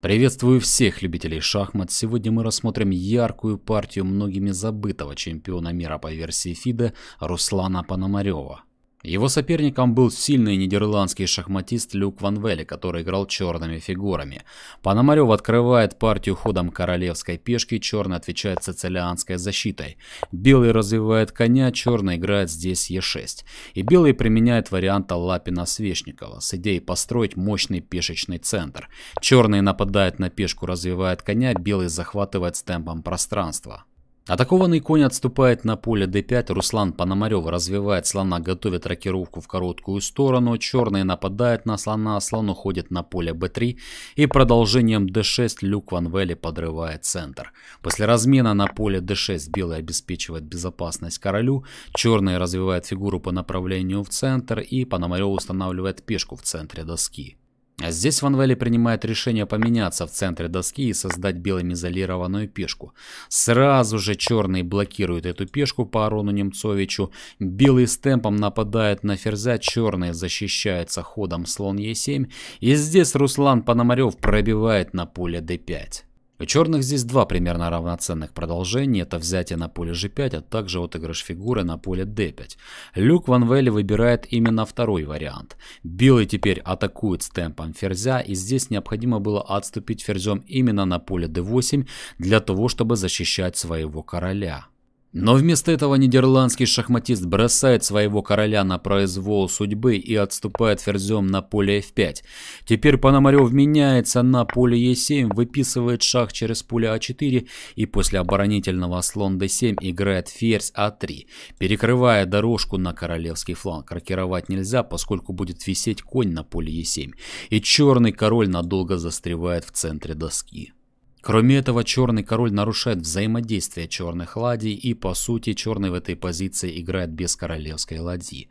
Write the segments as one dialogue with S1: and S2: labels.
S1: Приветствую всех любителей шахмат. Сегодня мы рассмотрим яркую партию многими забытого чемпиона мира по версии ФИДЕ Руслана Пономарева. Его соперником был сильный нидерландский шахматист Люк Ван Велли, который играл черными фигурами. Пономарев открывает партию ходом королевской пешки, черный отвечает сицилианской защитой. Белый развивает коня, черный играет здесь Е6. И белый применяет вариант Лапина-Свечникова с идеей построить мощный пешечный центр. Черный нападает на пешку, развивает коня, белый захватывает с темпом пространство. Атакованный конь отступает на поле d5, Руслан Пономарев развивает слона, готовит рокировку в короткую сторону, черный нападает на слона, слон уходит на поле b3 и продолжением d6 Люк Ван Велли подрывает центр. После размена на поле d6 белый обеспечивает безопасность королю, черный развивает фигуру по направлению в центр. И Пономарев устанавливает пешку в центре доски. А здесь Ван Вэлли принимает решение поменяться в центре доски и создать белым пешку. Сразу же черный блокирует эту пешку по Арону Немцовичу. Белый с темпом нападает на ферзя, черный защищается ходом слон Е7. И здесь Руслан Пономарев пробивает на поле d5. У черных здесь два примерно равноценных продолжения. Это взятие на поле g5, а также отыгрыш фигуры на поле d5. Люк Ван Велли выбирает именно второй вариант. Белый теперь атакует с темпом ферзя, и здесь необходимо было отступить ферзем именно на поле d8 для того, чтобы защищать своего короля. Но вместо этого нидерландский шахматист бросает своего короля на произвол судьбы и отступает ферзем на поле f5. Теперь Пономарев меняется на поле e7, выписывает шах через поле а4 и после оборонительного слон d7 играет ферзь а3, перекрывая дорожку на королевский фланг. Рокировать нельзя, поскольку будет висеть конь на поле e7. И черный король надолго застревает в центре доски. Кроме этого, черный король нарушает взаимодействие черных ладей и, по сути, черный в этой позиции играет без королевской ладьи.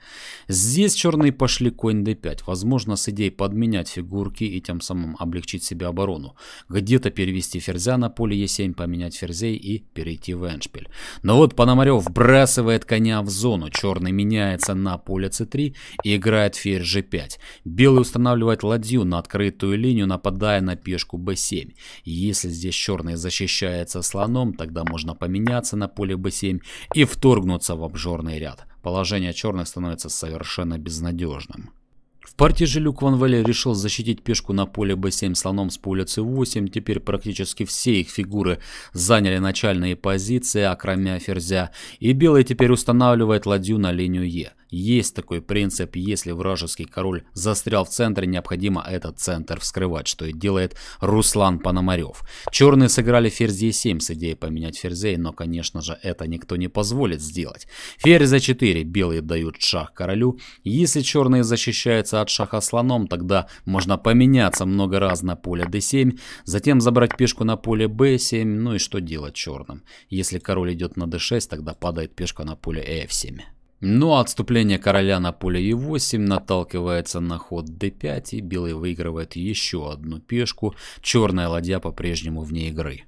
S1: Здесь черные пошли конь d5, возможно с идеей подменять фигурки и тем самым облегчить себе оборону. Где-то перевести ферзя на поле e7, поменять ферзей и перейти в эншпиль. Но вот Пономарев вбрасывает коня в зону, черный меняется на поле c3 и играет ферзь g5. Белый устанавливает ладью на открытую линию, нападая на пешку b7. Если здесь черный защищается слоном, тогда можно поменяться на поле b7 и вторгнуться в обжорный ряд. Положение черных становится совершенно безнадежным. В партии же Люк Ван Велли решил защитить пешку на поле b7 слоном с поля c8. Теперь практически все их фигуры заняли начальные позиции, а кроме ферзя. И белый теперь устанавливает ладью на линию Е. Есть такой принцип, если вражеский король застрял в центре, необходимо этот центр вскрывать, что и делает Руслан Пономарев. Черные сыграли ферзь e7 с идеей поменять ферзей, но, конечно же, это никто не позволит сделать. Ферзь a4, белые дают шах королю. Если черные защищаются от шаха слоном, тогда можно поменяться много раз на поле d7, затем забрать пешку на поле b7, ну и что делать черным? Если король идет на d6, тогда падает пешка на поле f7. Но отступление короля на поле e8 наталкивается на ход d5 и белый выигрывает еще одну пешку, черная ладья по-прежнему вне игры.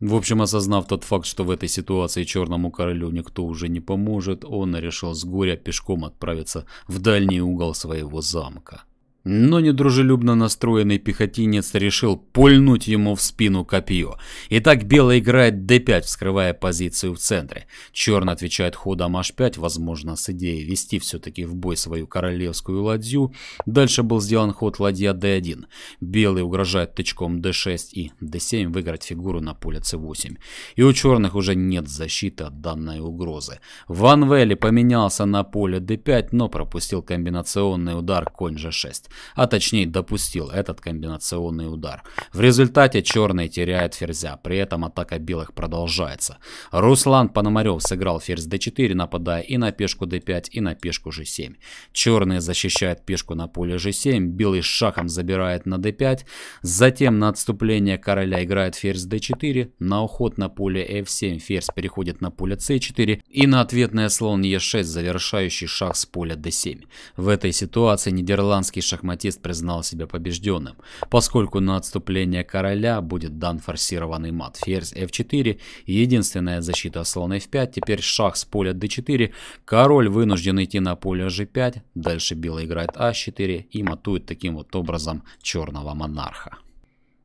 S1: В общем, осознав тот факт, что в этой ситуации черному королю никто уже не поможет, он решил с горя пешком отправиться в дальний угол своего замка. Но недружелюбно настроенный пехотинец решил пульнуть ему в спину копье. Итак, белый играет d5, вскрывая позицию в центре. Черный отвечает ходом h5, возможно, с идеей вести все-таки в бой свою королевскую ладью. Дальше был сделан ход ладья d1. Белый угрожает тычком d6 и d7 выиграть фигуру на поле c8. И у черных уже нет защиты от данной угрозы. Ван Велли поменялся на поле d5, но пропустил комбинационный удар конь g6 а точнее допустил этот комбинационный удар. В результате черный теряет ферзя, при этом атака белых продолжается. Руслан Пономарев сыграл ферзь d4, нападая и на пешку d5, и на пешку g7. Черный защищает пешку на поле g7, белый шахом забирает на d5, затем на отступление короля играет ферзь d4, на уход на поле f7 ферзь переходит на поле c4 и на ответный слон e6, завершающий шах с поля d7. В этой ситуации нидерландский шахматист шахматист признал себя побежденным, поскольку на отступление короля будет дан форсированный мат. Ферзь f4, единственная защита слон f5, теперь шах с поля d4, король вынужден идти на поле g5, дальше белый играет a4 и матует таким вот образом черного монарха.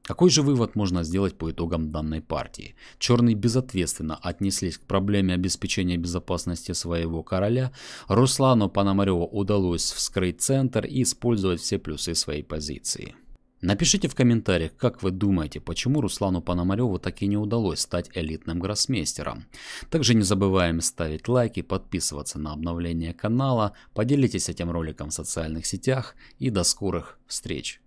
S1: Какой же вывод можно сделать по итогам данной партии? Черные безответственно отнеслись к проблеме обеспечения безопасности своего короля, Руслану Пономареву удалось вскрыть центр и использовать все плюсы своей позиции. Напишите в комментариях, как вы думаете, почему Руслану Пономареву так и не удалось стать элитным гроссмейстером. Также не забываем ставить лайки, подписываться на обновление канала, поделитесь этим роликом в социальных сетях и до скорых встреч!